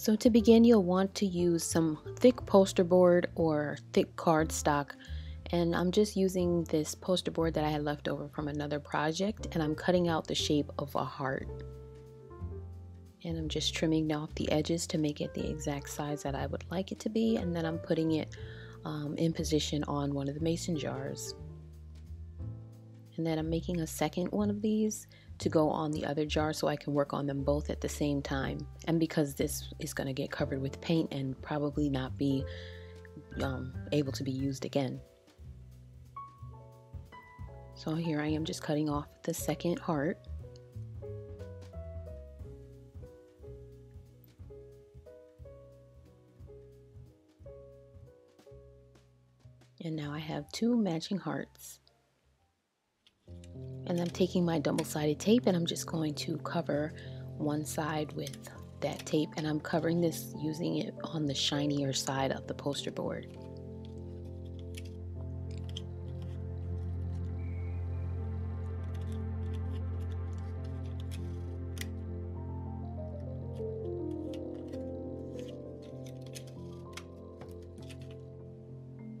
So to begin, you'll want to use some thick poster board or thick cardstock. And I'm just using this poster board that I had left over from another project and I'm cutting out the shape of a heart. And I'm just trimming off the edges to make it the exact size that I would like it to be. And then I'm putting it um, in position on one of the mason jars. And then I'm making a second one of these to go on the other jar so I can work on them both at the same time. And because this is going to get covered with paint and probably not be um, able to be used again. So here I am just cutting off the second heart. And now I have two matching hearts. And I'm taking my double-sided tape and I'm just going to cover one side with that tape and I'm covering this using it on the shinier side of the poster board.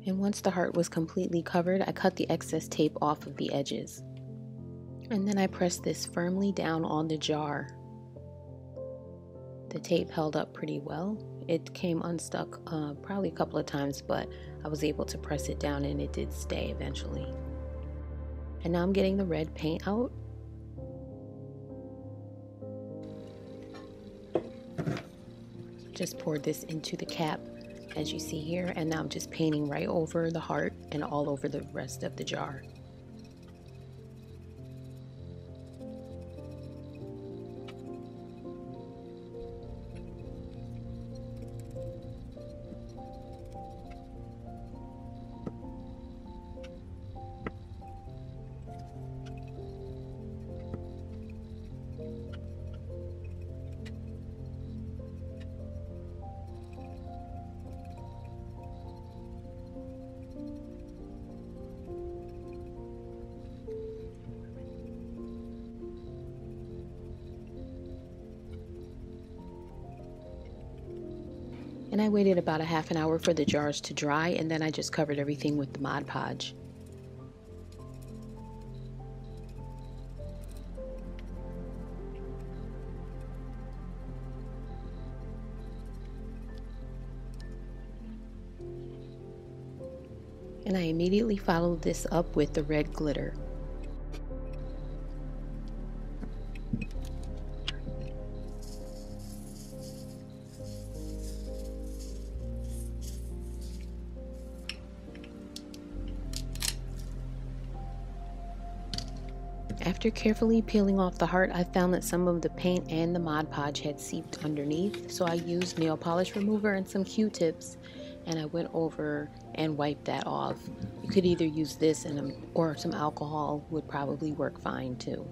And once the heart was completely covered, I cut the excess tape off of the edges. And then I pressed this firmly down on the jar. The tape held up pretty well. It came unstuck uh, probably a couple of times, but I was able to press it down and it did stay eventually. And now I'm getting the red paint out. Just poured this into the cap as you see here and now I'm just painting right over the heart and all over the rest of the jar. And I waited about a half an hour for the jars to dry and then I just covered everything with the Mod Podge. And I immediately followed this up with the red glitter. After carefully peeling off the heart, I found that some of the paint and the Mod Podge had seeped underneath, so I used nail polish remover and some Q-tips, and I went over and wiped that off. You could either use this and um, or some alcohol would probably work fine too.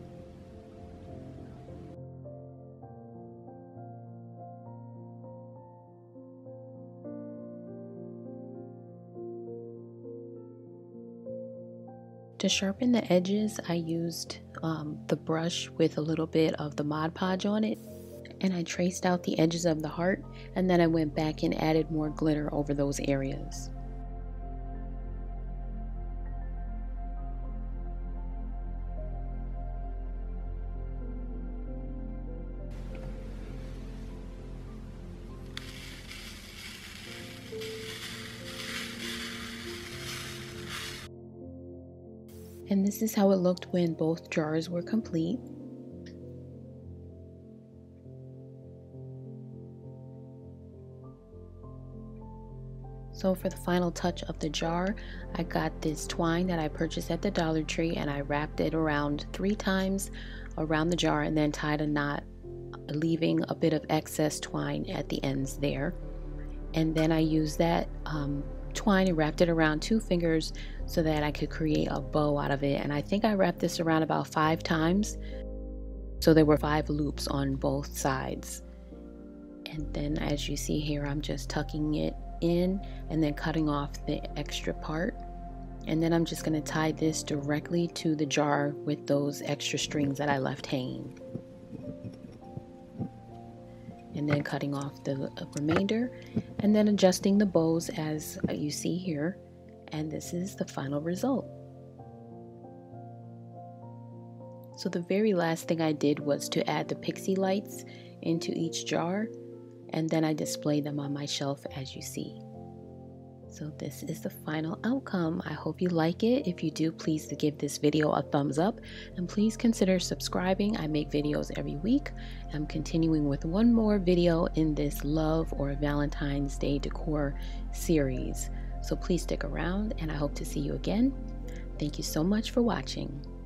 To sharpen the edges, I used um, the brush with a little bit of the Mod Podge on it and I traced out the edges of the heart and then I went back and added more glitter over those areas. And this is how it looked when both jars were complete. So for the final touch of the jar, I got this twine that I purchased at the Dollar Tree and I wrapped it around three times around the jar and then tied a knot, leaving a bit of excess twine at the ends there. And then I used that um, twine and wrapped it around two fingers so that I could create a bow out of it. And I think I wrapped this around about five times. So there were five loops on both sides. And then as you see here, I'm just tucking it in and then cutting off the extra part. And then I'm just gonna tie this directly to the jar with those extra strings that I left hanging. And then cutting off the remainder and then adjusting the bows as you see here and this is the final result. So the very last thing I did was to add the pixie lights into each jar and then I display them on my shelf as you see. So this is the final outcome. I hope you like it. If you do, please give this video a thumbs up and please consider subscribing. I make videos every week. I'm continuing with one more video in this love or Valentine's Day decor series. So please stick around and I hope to see you again. Thank you so much for watching.